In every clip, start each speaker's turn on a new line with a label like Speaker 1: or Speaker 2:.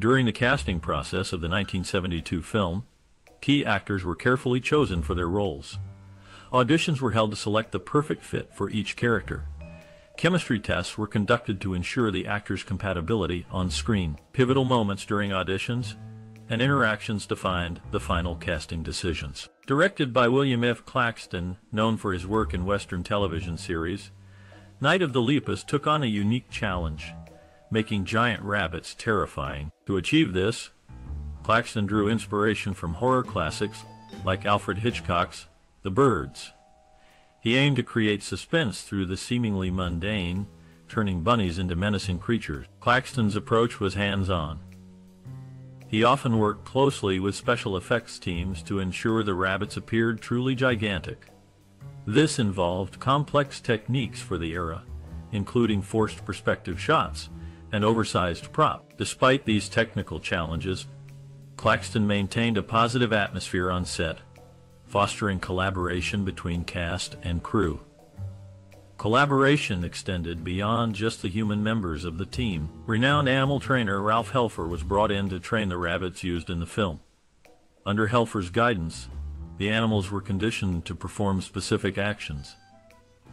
Speaker 1: During the casting process of the 1972 film, key actors were carefully chosen for their roles. Auditions were held to select the perfect fit for each character. Chemistry tests were conducted to ensure the actor's compatibility on screen. Pivotal moments during auditions and interactions defined the final casting decisions. Directed by William F. Claxton, known for his work in Western television series, Night of the Lepus took on a unique challenge, making giant rabbits terrifying. To achieve this, Claxton drew inspiration from horror classics like Alfred Hitchcock's The Birds. He aimed to create suspense through the seemingly mundane, turning bunnies into menacing creatures. Claxton's approach was hands-on. He often worked closely with special effects teams to ensure the rabbits appeared truly gigantic. This involved complex techniques for the era, including forced perspective shots and oversized prop. Despite these technical challenges, Claxton maintained a positive atmosphere on set, fostering collaboration between cast and crew. Collaboration extended beyond just the human members of the team. Renowned animal trainer Ralph Helfer was brought in to train the rabbits used in the film. Under Helfer's guidance, the animals were conditioned to perform specific actions,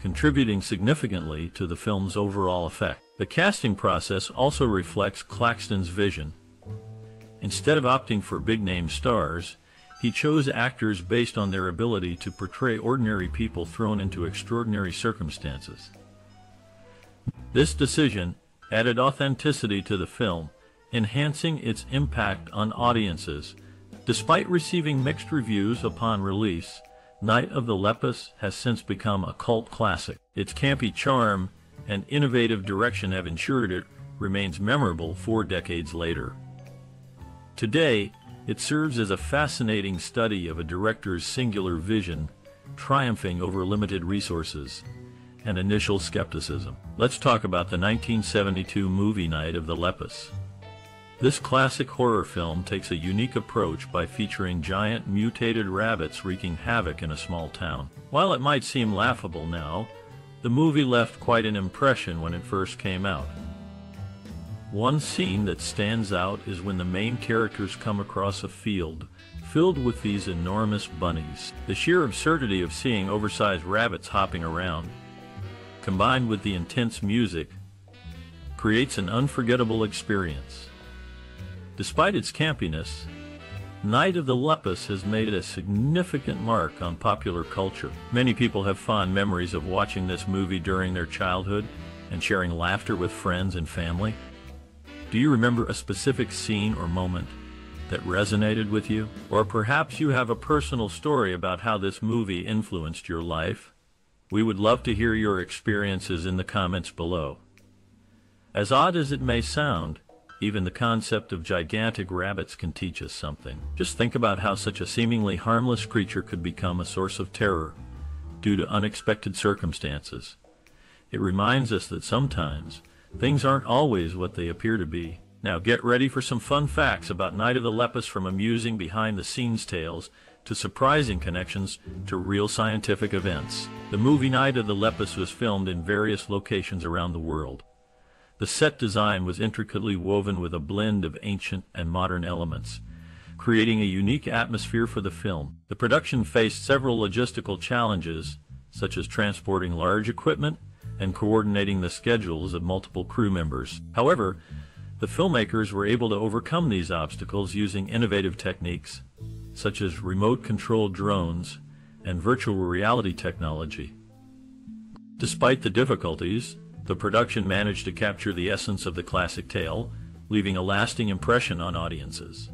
Speaker 1: contributing significantly to the film's overall effect. The casting process also reflects Claxton's vision. Instead of opting for big-name stars, he chose actors based on their ability to portray ordinary people thrown into extraordinary circumstances. This decision added authenticity to the film, enhancing its impact on audiences. Despite receiving mixed reviews upon release, Night of the Lepus has since become a cult classic. Its campy charm and innovative direction have ensured it remains memorable four decades later. Today, it serves as a fascinating study of a director's singular vision, triumphing over limited resources and initial skepticism. Let's talk about the 1972 movie Night of the Lepus. This classic horror film takes a unique approach by featuring giant mutated rabbits wreaking havoc in a small town. While it might seem laughable now, the movie left quite an impression when it first came out. One scene that stands out is when the main characters come across a field filled with these enormous bunnies. The sheer absurdity of seeing oversized rabbits hopping around, combined with the intense music, creates an unforgettable experience. Despite its campiness, Night of the Lepus has made a significant mark on popular culture. Many people have fond memories of watching this movie during their childhood and sharing laughter with friends and family. Do you remember a specific scene or moment that resonated with you? Or perhaps you have a personal story about how this movie influenced your life? We would love to hear your experiences in the comments below. As odd as it may sound, even the concept of gigantic rabbits can teach us something. Just think about how such a seemingly harmless creature could become a source of terror due to unexpected circumstances. It reminds us that sometimes Things aren't always what they appear to be. Now get ready for some fun facts about Night of the Lepus from amusing behind-the-scenes tales to surprising connections to real scientific events. The movie Night of the Lepus was filmed in various locations around the world. The set design was intricately woven with a blend of ancient and modern elements, creating a unique atmosphere for the film. The production faced several logistical challenges, such as transporting large equipment and coordinating the schedules of multiple crew members. However, the filmmakers were able to overcome these obstacles using innovative techniques, such as remote-controlled drones and virtual reality technology. Despite the difficulties, the production managed to capture the essence of the classic tale, leaving a lasting impression on audiences.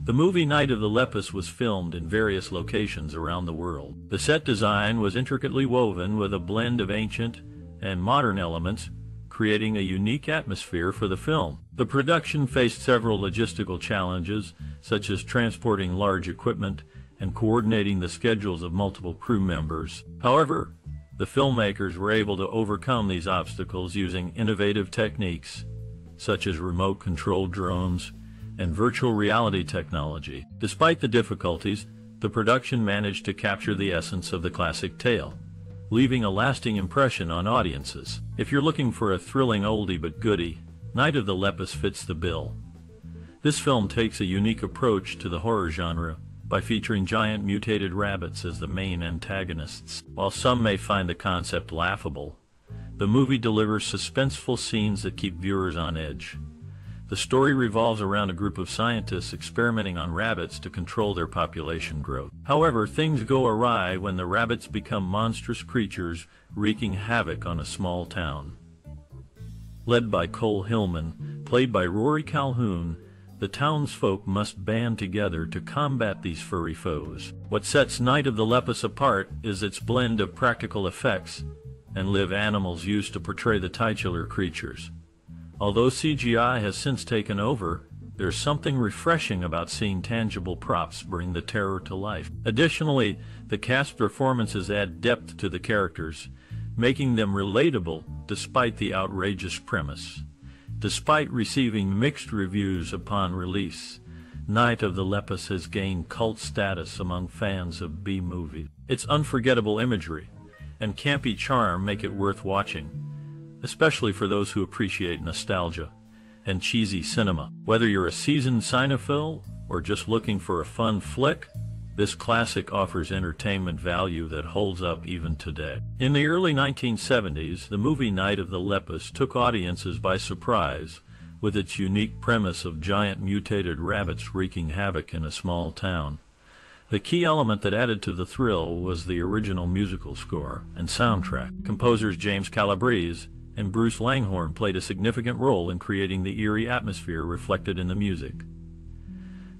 Speaker 1: The movie Night of the Lepus was filmed in various locations around the world. The set design was intricately woven with a blend of ancient and modern elements, creating a unique atmosphere for the film. The production faced several logistical challenges, such as transporting large equipment and coordinating the schedules of multiple crew members. However, the filmmakers were able to overcome these obstacles using innovative techniques, such as remote-controlled drones and virtual reality technology. Despite the difficulties, the production managed to capture the essence of the classic tale leaving a lasting impression on audiences. If you're looking for a thrilling oldie but goodie, Night of the Lepus fits the bill. This film takes a unique approach to the horror genre by featuring giant mutated rabbits as the main antagonists. While some may find the concept laughable, the movie delivers suspenseful scenes that keep viewers on edge. The story revolves around a group of scientists experimenting on rabbits to control their population growth. However, things go awry when the rabbits become monstrous creatures wreaking havoc on a small town. Led by Cole Hillman, played by Rory Calhoun, the townsfolk must band together to combat these furry foes. What sets Night of the Lepus apart is its blend of practical effects and live animals used to portray the titular creatures. Although CGI has since taken over, there's something refreshing about seeing tangible props bring the terror to life. Additionally, the cast performances add depth to the characters, making them relatable despite the outrageous premise. Despite receiving mixed reviews upon release, Night of the Lepus has gained cult status among fans of B-movies. Its unforgettable imagery and campy charm make it worth watching, especially for those who appreciate nostalgia and cheesy cinema. Whether you're a seasoned cinephile or just looking for a fun flick, this classic offers entertainment value that holds up even today. In the early 1970s, the movie Night of the Lepus took audiences by surprise with its unique premise of giant mutated rabbits wreaking havoc in a small town. The key element that added to the thrill was the original musical score and soundtrack. Composers James Calabrese and Bruce Langhorne played a significant role in creating the eerie atmosphere reflected in the music.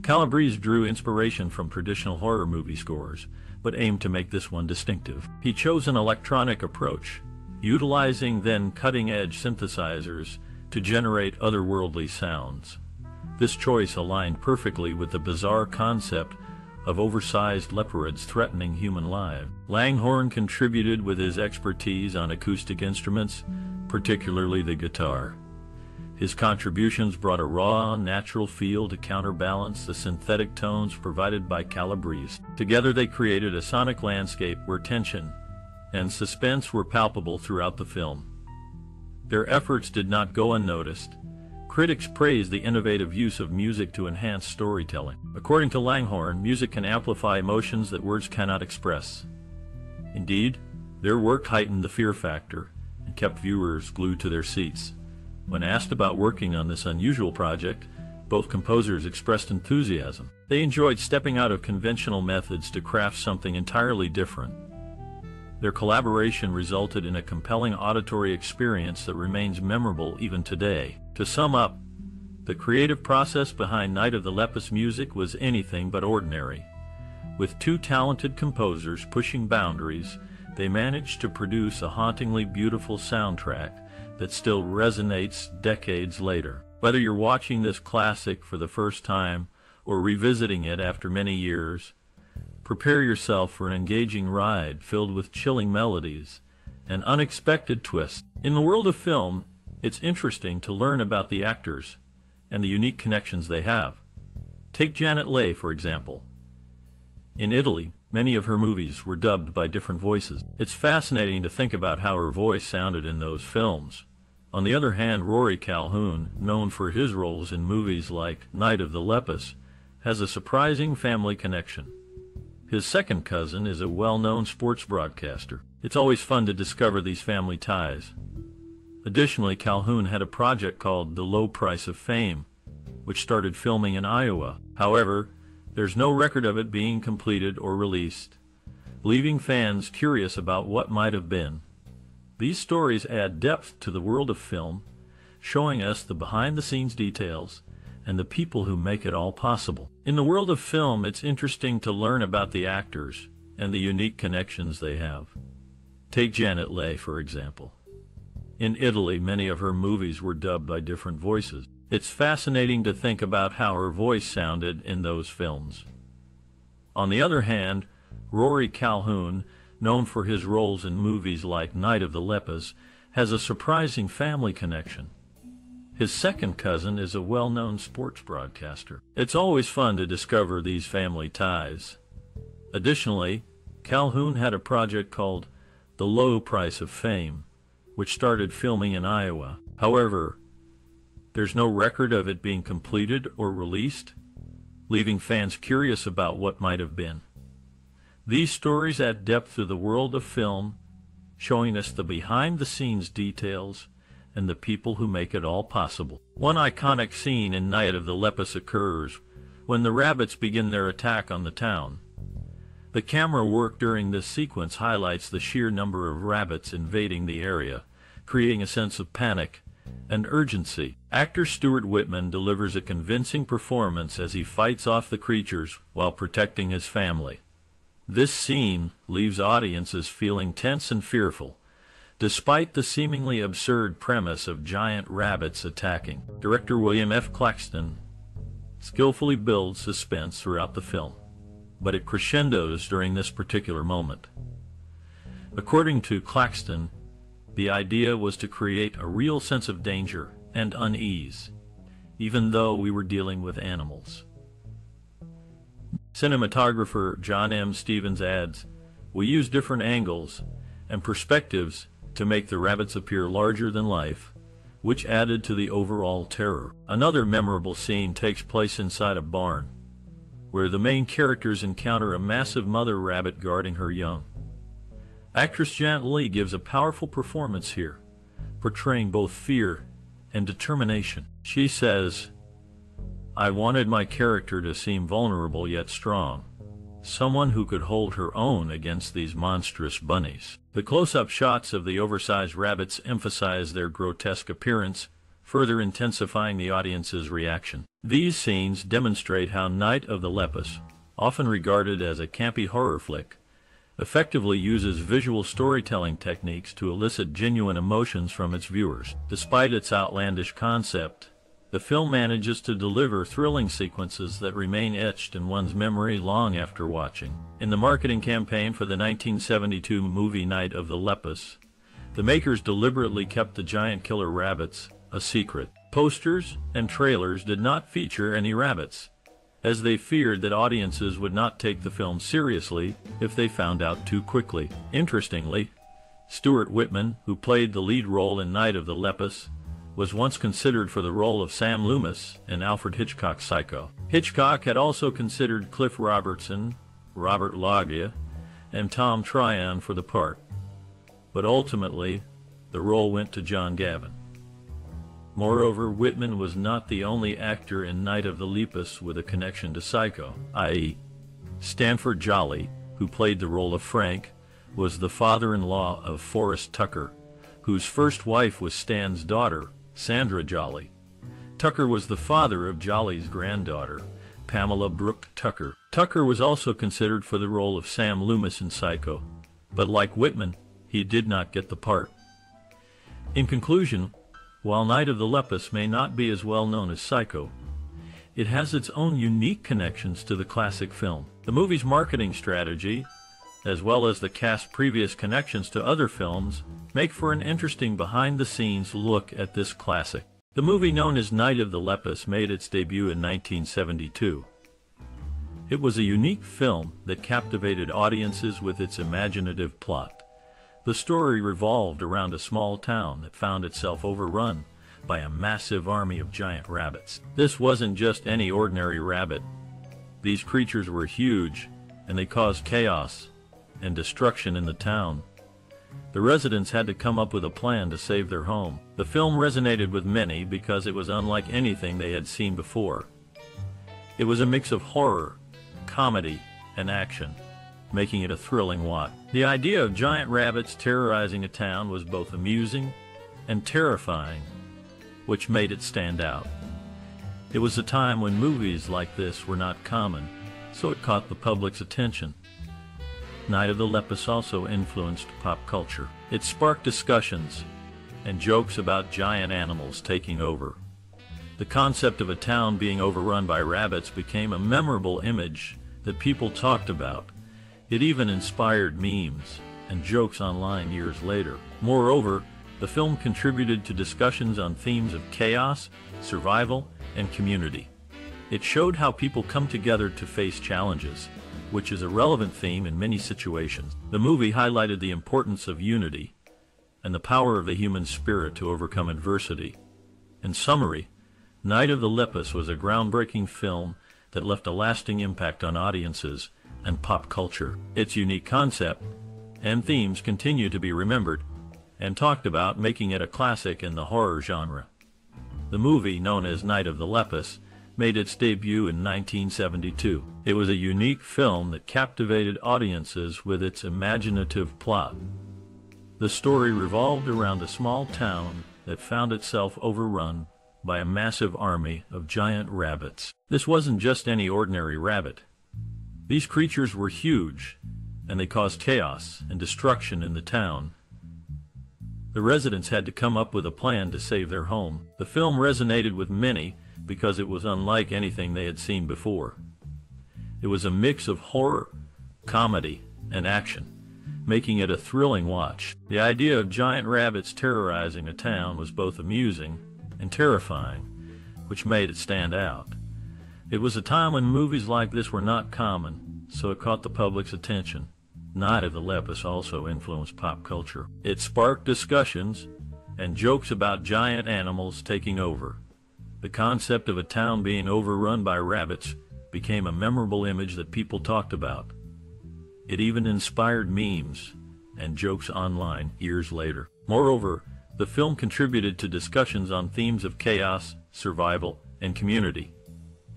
Speaker 1: Calabrese drew inspiration from traditional horror movie scores, but aimed to make this one distinctive. He chose an electronic approach, utilizing then cutting-edge synthesizers to generate otherworldly sounds. This choice aligned perfectly with the bizarre concept of oversized leopards threatening human lives. Langhorne contributed with his expertise on acoustic instruments, particularly the guitar. His contributions brought a raw, natural feel to counterbalance the synthetic tones provided by Calabrese. Together they created a sonic landscape where tension and suspense were palpable throughout the film. Their efforts did not go unnoticed. Critics praised the innovative use of music to enhance storytelling. According to Langhorne, music can amplify emotions that words cannot express. Indeed, their work heightened the fear factor and kept viewers glued to their seats. When asked about working on this unusual project, both composers expressed enthusiasm. They enjoyed stepping out of conventional methods to craft something entirely different. Their collaboration resulted in a compelling auditory experience that remains memorable even today. To sum up, the creative process behind Night of the Lepus music was anything but ordinary. With two talented composers pushing boundaries, they managed to produce a hauntingly beautiful soundtrack that still resonates decades later. Whether you're watching this classic for the first time or revisiting it after many years, prepare yourself for an engaging ride filled with chilling melodies and unexpected twists. In the world of film, it's interesting to learn about the actors and the unique connections they have. Take Janet Leigh, for example. In Italy, many of her movies were dubbed by different voices. It's fascinating to think about how her voice sounded in those films. On the other hand, Rory Calhoun, known for his roles in movies like Night of the Lepus, has a surprising family connection. His second cousin is a well-known sports broadcaster. It's always fun to discover these family ties. Additionally, Calhoun had a project called The Low Price of Fame, which started filming in Iowa. However, there's no record of it being completed or released, leaving fans curious about what might have been. These stories add depth to the world of film, showing us the behind-the-scenes details and the people who make it all possible. In the world of film, it's interesting to learn about the actors and the unique connections they have. Take Janet Leigh, for example. In Italy, many of her movies were dubbed by different voices. It's fascinating to think about how her voice sounded in those films. On the other hand, Rory Calhoun known for his roles in movies like Night of the Lepus, has a surprising family connection. His second cousin is a well-known sports broadcaster. It's always fun to discover these family ties. Additionally, Calhoun had a project called The Low Price of Fame, which started filming in Iowa. However, There's no record of it being completed or released, leaving fans curious about what might have been. These stories add depth to the world of film, showing us the behind-the-scenes details and the people who make it all possible. One iconic scene in Night of the Lepus occurs when the rabbits begin their attack on the town. The camera work during this sequence highlights the sheer number of rabbits invading the area, creating a sense of panic and urgency. Actor Stuart Whitman delivers a convincing performance as he fights off the creatures while protecting his family. This scene leaves audiences feeling tense and fearful, despite the seemingly absurd premise of giant rabbits attacking. Director William F. Claxton skillfully builds suspense throughout the film, but it crescendos during this particular moment. According to Claxton, the idea was to create a real sense of danger and unease, even though we were dealing with animals. Cinematographer John M. Stevens adds, We use different angles and perspectives to make the rabbits appear larger than life, which added to the overall terror. Another memorable scene takes place inside a barn, where the main characters encounter a massive mother rabbit guarding her young. Actress Janet Leigh gives a powerful performance here, portraying both fear and determination. She says, I wanted my character to seem vulnerable yet strong, someone who could hold her own against these monstrous bunnies. The close-up shots of the oversized rabbits emphasize their grotesque appearance, further intensifying the audience's reaction. These scenes demonstrate how Night of the Lepus, often regarded as a campy horror flick, effectively uses visual storytelling techniques to elicit genuine emotions from its viewers. Despite its outlandish concept, the film manages to deliver thrilling sequences that remain etched in one's memory long after watching. In the marketing campaign for the 1972 movie Night of the Lepus, the makers deliberately kept the giant killer rabbits a secret. Posters and trailers did not feature any rabbits, as they feared that audiences would not take the film seriously if they found out too quickly. Interestingly, Stuart Whitman, who played the lead role in Night of the Lepus, was once considered for the role of Sam Loomis in Alfred Hitchcock's Psycho. Hitchcock had also considered Cliff Robertson, Robert Loggia, and Tom Tryon for the part, but ultimately the role went to John Gavin. Moreover, Whitman was not the only actor in Night of the Lepus with a connection to Psycho, i.e., Stanford Jolley, who played the role of Frank, was the father-in-law of Forrest Tucker, whose first wife was Stan's daughter, Sandra Jolley. Tucker was the father of Jolley's granddaughter, Pamela Brooke Tucker. Tucker was also considered for the role of Sam Loomis in Psycho, but like Whitman, he did not get the part. In conclusion, while Night of the Lepus may not be as well known as Psycho, it has its own unique connections to the classic film. The movie's marketing strategy, as well as the cast's previous connections to other films, make for an interesting behind-the-scenes look at this classic. The movie known as Night of the Lepus made its debut in 1972. It was a unique film that captivated audiences with its imaginative plot. The story revolved around a small town that found itself overrun by a massive army of giant rabbits. This wasn't just any ordinary rabbit. These creatures were huge, and they caused chaos and destruction in the town. The residents had to come up with a plan to save their home. The film resonated with many because it was unlike anything they had seen before. It was a mix of horror, comedy, and action making it a thrilling watch. The idea of giant rabbits terrorizing a town was both amusing and terrifying, which made it stand out. It was a time when movies like this were not common, so it caught the public's attention. Night of the Lepus also influenced pop culture. It sparked discussions and jokes about giant animals taking over. The concept of a town being overrun by rabbits became a memorable image that people talked about it even inspired memes and jokes online years later. Moreover, the film contributed to discussions on themes of chaos, survival, and community. It showed how people come together to face challenges, which is a relevant theme in many situations. The movie highlighted the importance of unity and the power of the human spirit to overcome adversity. In summary, Night of the Lepus was a groundbreaking film that left a lasting impact on audiences and pop culture. Its unique concept and themes continue to be remembered and talked about, making it a classic in the horror genre. The movie, known as Night of the Lepus, made its debut in 1972. It was a unique film that captivated audiences with its imaginative plot. The story revolved around a small town that found itself overrun by a massive army of giant rabbits. This wasn't just any ordinary rabbit. These creatures were huge, and they caused chaos and destruction in the town. The residents had to come up with a plan to save their home. The film resonated with many because it was unlike anything they had seen before. It was a mix of horror, comedy, and action, making it a thrilling watch. The idea of giant rabbits terrorizing a town was both amusing and terrifying, which made it stand out. It was a time when movies like this were not common, so it caught the public's attention. Night of the Lepus also influenced pop culture. It sparked discussions and jokes about giant animals taking over. The concept of a town being overrun by rabbits became a memorable image that people talked about. It even inspired memes and jokes online years later. Moreover, the film contributed to discussions on themes of chaos, survival, and community.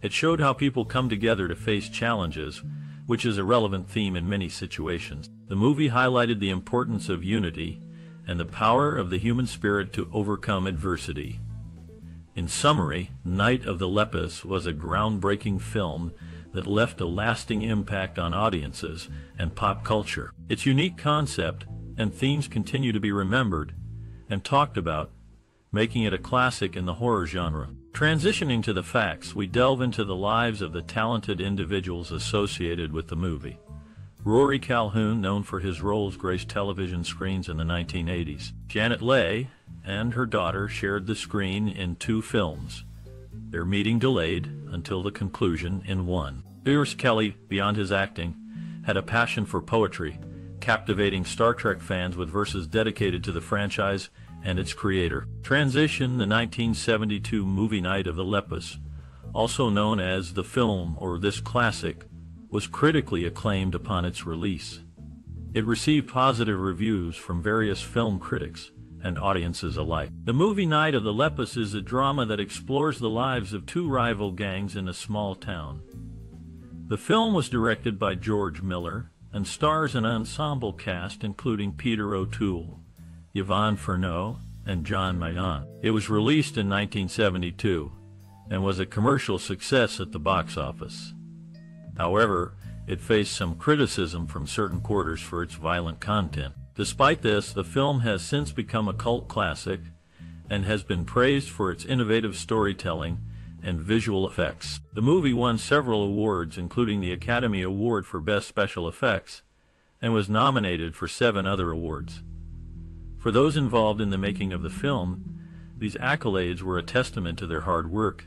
Speaker 1: It showed how people come together to face challenges, which is a relevant theme in many situations. The movie highlighted the importance of unity and the power of the human spirit to overcome adversity. In summary, Night of the Lepus was a groundbreaking film that left a lasting impact on audiences and pop culture. Its unique concept and themes continue to be remembered and talked about, making it a classic in the horror genre. Transitioning to the facts, we delve into the lives of the talented individuals associated with the movie. Rory Calhoun, known for his roles, graced television screens in the 1980s. Janet Leigh and her daughter shared the screen in two films, their meeting delayed until the conclusion in one. DeForest Kelley, beyond his acting, had a passion for poetry, captivating Star Trek fans with verses dedicated to the franchise and its creator. Transition, the 1972 movie Night of the Lepus, also known as the film or this classic, was critically acclaimed upon its release. It received positive reviews from various film critics and audiences alike. The movie Night of the Lepus is a drama that explores the lives of two rival gangs in a small town. The film was directed by George Miller and stars an ensemble cast including Peter O'Toole, Yvonne Furneaux, and John Mayall. It was released in 1972 and was a commercial success at the box office. However, it faced some criticism from certain quarters for its violent content. Despite this, the film has since become a cult classic and has been praised for its innovative storytelling and visual effects. The movie won several awards, including the Academy Award for Best Special Effects, and was nominated for seven other awards. For those involved in the making of the film, these accolades were a testament to their hard work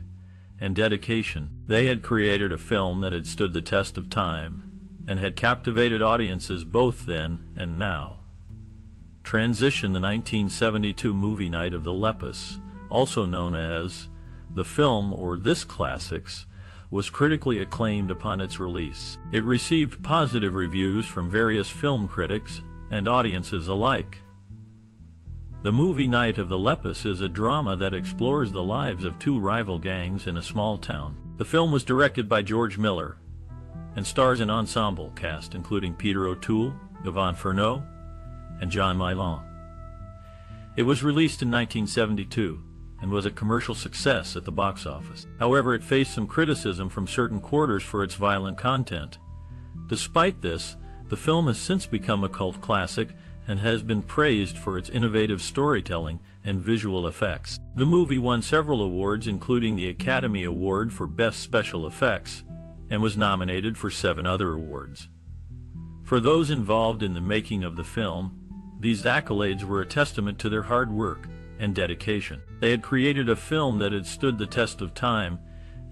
Speaker 1: and dedication. They had created a film that had stood the test of time and had captivated audiences both then and now. Transition the 1972 movie Night of the Lepus, also known as the film or This Classics, was critically acclaimed upon its release. It received positive reviews from various film critics and audiences alike. The movie Night of the Lepus is a drama that explores the lives of two rival gangs in a small town. The film was directed by George Miller and stars an ensemble cast including Peter O'Toole, Yvonne Furneaux, and John Mayall. It was released in 1972 and was a commercial success at the box office. However, it faced some criticism from certain quarters for its violent content. Despite this, the film has since become a cult classic and has been praised for its innovative storytelling and visual effects. The movie won several awards including the Academy Award for Best Special Effects and was nominated for seven other awards. For those involved in the making of the film, these accolades were a testament to their hard work and dedication. They had created a film that had stood the test of time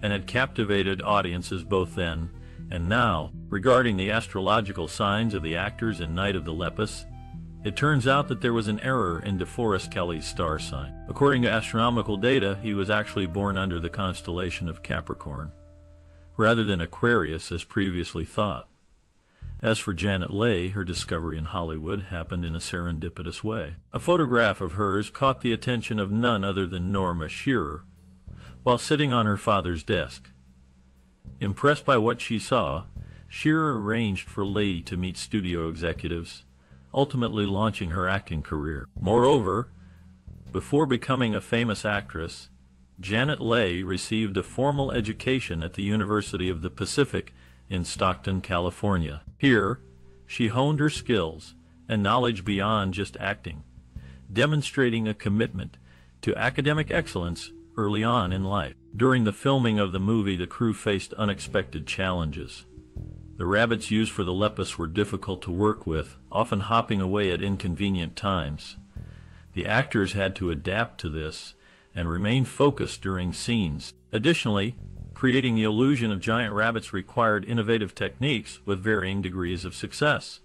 Speaker 1: and had captivated audiences both then and now. Regarding the astrological signs of the actors in Night of the Lepus, It turns out that there was an error in DeForest Kelley's star sign. According to astronomical data, he was actually born under the constellation of Capricorn, rather than Aquarius as previously thought. As for Janet Leigh, her discovery in Hollywood happened in a serendipitous way. A photograph of hers caught the attention of none other than Norma Shearer while sitting on her father's desk. Impressed by what she saw, Shearer arranged for Leigh to meet studio executives, ultimately launching her acting career. Moreover, before becoming a famous actress, Janet Leigh received a formal education at the University of the Pacific in Stockton, California. Here, she honed her skills and knowledge beyond just acting, demonstrating a commitment to academic excellence early on in life. During the filming of the movie, the crew faced unexpected challenges. The rabbits used for the lepus were difficult to work with, often hopping away at inconvenient times. The actors had to adapt to this and remain focused during scenes. Additionally, creating the illusion of giant rabbits required innovative techniques with varying degrees of success.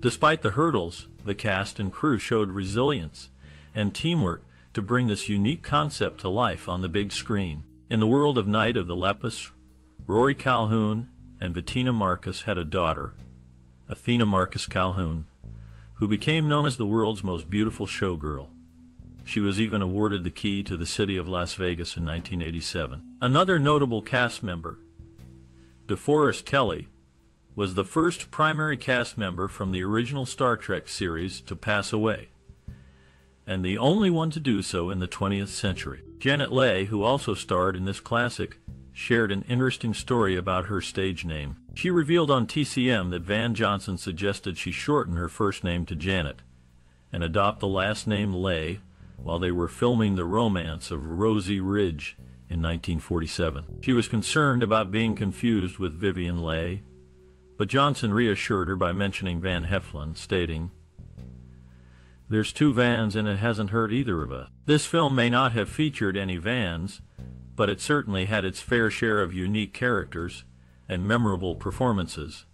Speaker 1: Despite the hurdles, the cast and crew showed resilience and teamwork to bring this unique concept to life on the big screen. In the world of Night of the Lepus, Rory Calhoun and Bettina Marcus had a daughter, Athena Marcus Calhoun, who became known as the world's most beautiful showgirl. She was even awarded the key to the city of Las Vegas in 1987. Another notable cast member, DeForest Kelley, was the first primary cast member from the original Star Trek series to pass away and the only one to do so in the 20th century. Janet Leigh, who also starred in this classic, shared an interesting story about her stage name. She revealed on TCM that Van Johnson suggested she shorten her first name to Janet and adopt the last name Leigh while they were filming The Romance of Rosy Ridge in 1947. She was concerned about being confused with Vivien Leigh, but Johnson reassured her by mentioning Van Heflin, stating, there's two vans and it hasn't hurt either of us. This film may not have featured any vans, but it certainly had its fair share of unique characters and memorable performances.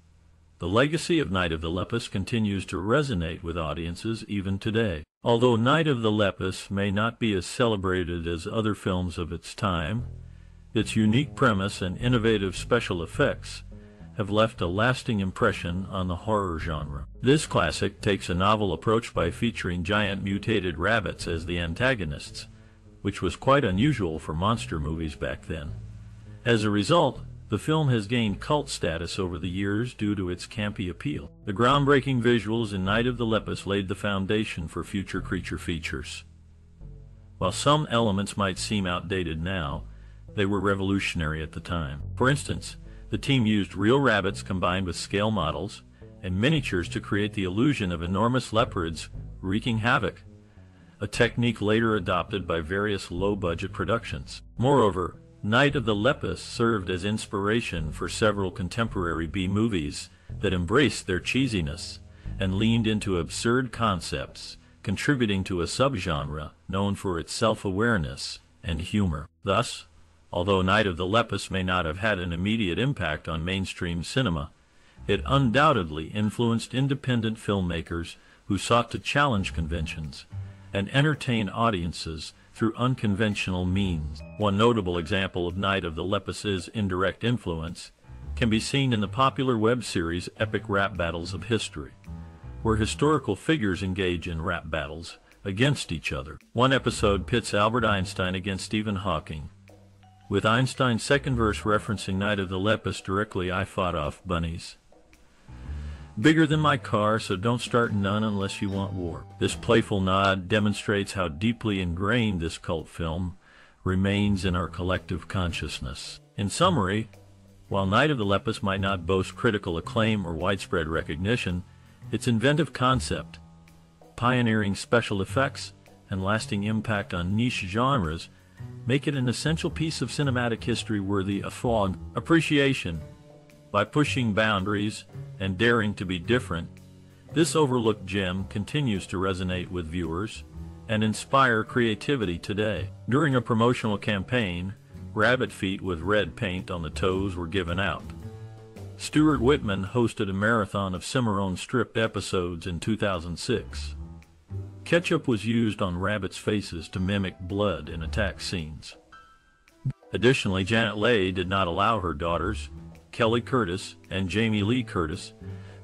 Speaker 1: The legacy of Night of the Lepus continues to resonate with audiences even today. Although Night of the Lepus may not be as celebrated as other films of its time, its unique premise and innovative special effects have left a lasting impression on the horror genre. This classic takes a novel approach by featuring giant mutated rabbits as the antagonists, which was quite unusual for monster movies back then. As a result, the film has gained cult status over the years due to its campy appeal. The groundbreaking visuals in Night of the Lepus laid the foundation for future creature features. While some elements might seem outdated now, they were revolutionary at the time. For instance, the team used real rabbits combined with scale models and miniatures to create the illusion of enormous leopards wreaking havoc, a technique later adopted by various low-budget productions. Moreover, Night of the Lepus served as inspiration for several contemporary B-movies that embraced their cheesiness and leaned into absurd concepts, contributing to a subgenre known for its self-awareness and humor. Thus, Although Night of the Lepus may not have had an immediate impact on mainstream cinema, it undoubtedly influenced independent filmmakers who sought to challenge conventions and entertain audiences through unconventional means. One notable example of Night of the Lepus's indirect influence can be seen in the popular web series Epic Rap Battles of History, where historical figures engage in rap battles against each other. One episode pits Albert Einstein against Stephen Hawking, with Einstein's second verse referencing Night of the Lepus directly, I fought off bunnies. Bigger than my car, so don't start none unless you want war. This playful nod demonstrates how deeply ingrained this cult film remains in our collective consciousness. In summary, while Night of the Lepus might not boast critical acclaim or widespread recognition, its inventive concept, pioneering special effects, and lasting impact on niche genres make it an essential piece of cinematic history worthy of fond appreciation. By pushing boundaries and daring to be different, this overlooked gem continues to resonate with viewers and inspire creativity today. During a promotional campaign, rabbit feet with red paint on the toes were given out, Stuart Whitman hosted a marathon of Cimarron Strip episodes in 2006. Ketchup was used on rabbits' faces to mimic blood in attack scenes. Additionally, Janet Leigh did not allow her daughters, Kelly Curtis and Jamie Lee Curtis,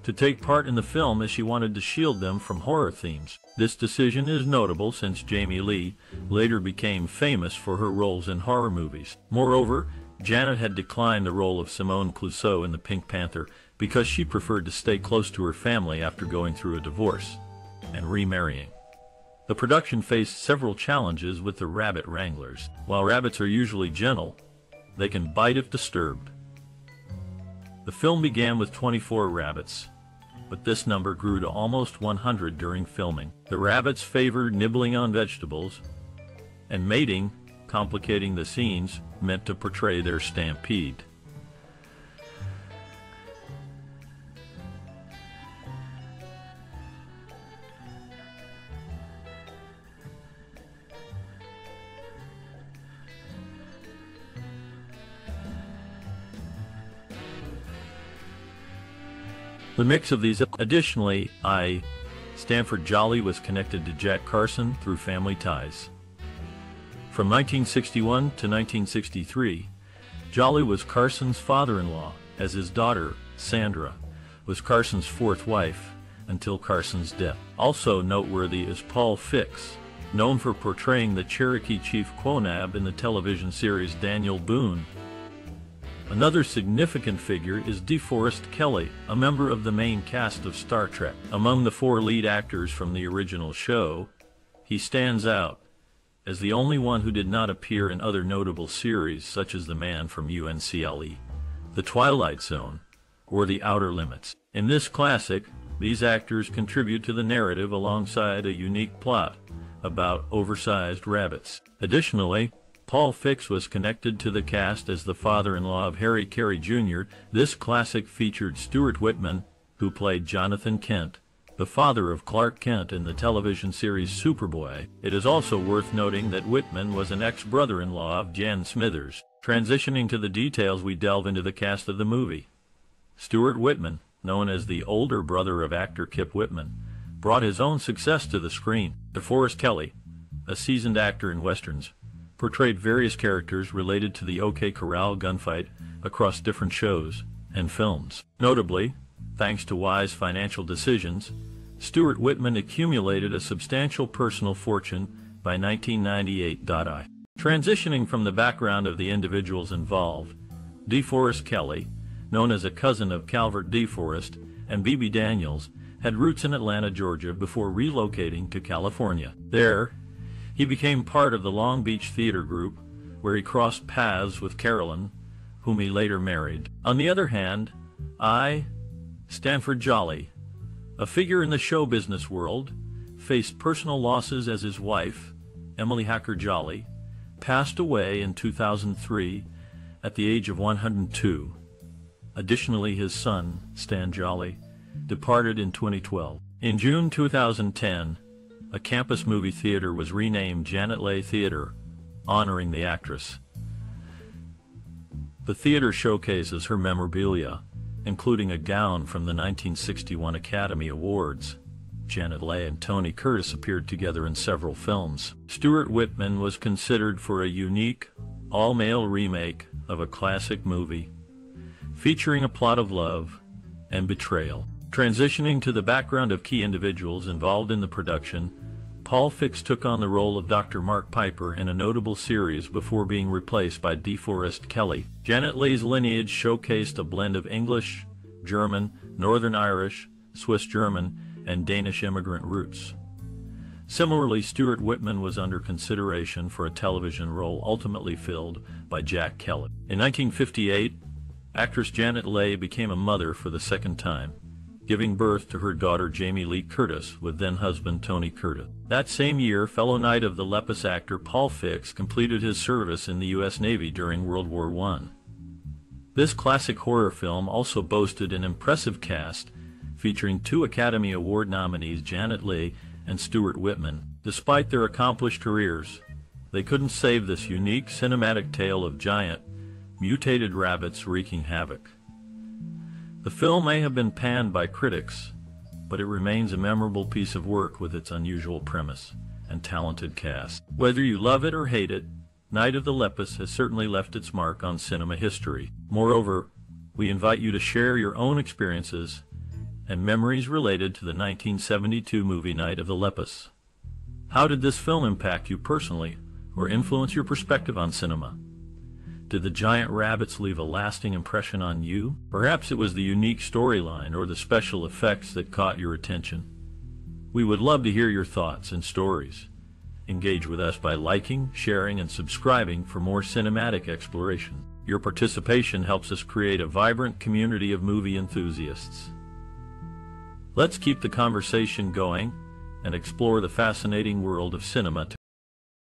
Speaker 1: to take part in the film as she wanted to shield them from horror themes. This decision is notable since Jamie Lee later became famous for her roles in horror movies. Moreover, Janet had declined the role of Simone Clouseau in The Pink Panther because she preferred to stay close to her family after going through a divorce and remarrying. The production faced several challenges with the rabbit wranglers. While rabbits are usually gentle, they can bite if disturbed. The film began with 24 rabbits, but this number grew to almost 100 during filming. The rabbits favored nibbling on vegetables, and mating, complicating the scenes, meant to portray their stampede. The mix of these. Additionally, I, Stanford Jolley was connected to Jack Carson through family ties. From 1961 to 1963, Jolley was Carson's father-in-law, as his daughter, Sandra, was Carson's fourth wife until Carson's death. Also noteworthy is Paul Fix, known for portraying the Cherokee Chief Quonab in the television series Daniel Boone Another significant figure is DeForest Kelley, a member of the main cast of Star Trek. Among the four lead actors from the original show, he stands out as the only one who did not appear in other notable series such as The Man from UNCLE, The Twilight Zone, or The Outer Limits. In this classic, these actors contribute to the narrative alongside a unique plot about oversized rabbits. Additionally, Paul Fix was connected to the cast as the father-in-law of Harry Carey Jr. This classic featured Stuart Whitman, who played Jonathan Kent, the father of Clark Kent in the television series Superboy. It is also worth noting that Whitman was an ex-brother-in-law of Jan Smithers. Transitioning to the details we delve into the cast of the movie. Stuart Whitman, known as the older brother of actor Kip Whitman, brought his own success to the screen. DeForest Kelley, a seasoned actor in westerns, portrayed various characters related to the OK Corral gunfight across different shows and films. Notably, thanks to wise financial decisions, Stuart Whitman accumulated a substantial personal fortune by 1998. I. Transitioning from the background of the individuals involved, DeForest Kelley, known as a cousin of Calvert DeForest, and Bebe Daniels, had roots in Atlanta, Georgia before relocating to California. There, he became part of the Long Beach Theater Group, where he crossed paths with Carolyn, whom he later married. On the other hand, I, Stanford Jolley, a figure in the show business world, faced personal losses as his wife, Emily Hacker Jolley, passed away in 2003 at the age of 102. Additionally, his son, Stan Jolley, departed in 2012. In June 2010, a campus movie theater was renamed Janet Leigh Theater, honoring the actress. The theater showcases her memorabilia, including a gown from the 1961 Academy Awards. Janet Leigh and Tony Curtis appeared together in several films. Stuart Whitman was considered for a unique, all-male remake of a classic movie, featuring a plot of love and betrayal. Transitioning to the background of key individuals involved in the production, Paul Fix took on the role of Dr. Mark Piper in a notable series before being replaced by DeForest Kelley. Janet Leigh's lineage showcased a blend of English, German, Northern Irish, Swiss German, and Danish immigrant roots. Similarly, Stuart Whitman was under consideration for a television role ultimately filled by Jack Kelly. In 1958, actress Janet Leigh became a mother for the second time giving birth to her daughter Jamie Lee Curtis with then-husband Tony Curtis. That same year, fellow Night of the Lepus actor Paul Fix completed his service in the U.S. Navy during World War I. This classic horror film also boasted an impressive cast featuring two Academy Award nominees Janet Leigh and Stuart Whitman. Despite their accomplished careers, they couldn't save this unique cinematic tale of giant, mutated rabbits wreaking havoc. The film may have been panned by critics, but it remains a memorable piece of work with its unusual premise and talented cast. Whether you love it or hate it, Night of the Lepus has certainly left its mark on cinema history. Moreover, we invite you to share your own experiences and memories related to the 1972 movie Night of the Lepus. How did this film impact you personally or influence your perspective on cinema? Did the giant rabbits leave a lasting impression on you? Perhaps it was the unique storyline or the special effects that caught your attention. We would love to hear your thoughts and stories. Engage with us by liking, sharing, and subscribing for more cinematic exploration. Your participation helps us create a vibrant community of movie enthusiasts. Let's keep the conversation going and explore the fascinating world of cinema